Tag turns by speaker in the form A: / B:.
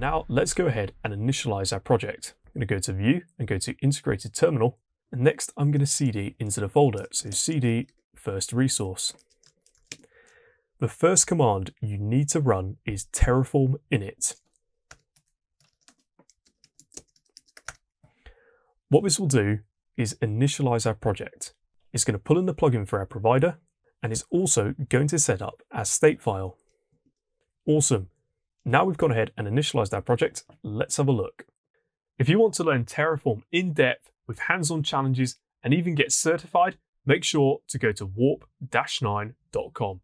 A: Now let's go ahead and initialize our project. I'm going to go to View and go to Integrated Terminal. And next I'm going to CD into the folder. So CD first resource. The first command you need to run is terraform init. What this will do is initialize our project. It's going to pull in the plugin for our provider and it's also going to set up our state file. Awesome. Now we've gone ahead and initialized our project, let's have a look. If you want to learn Terraform in depth with hands-on challenges and even get certified, make sure to go to warp-9.com.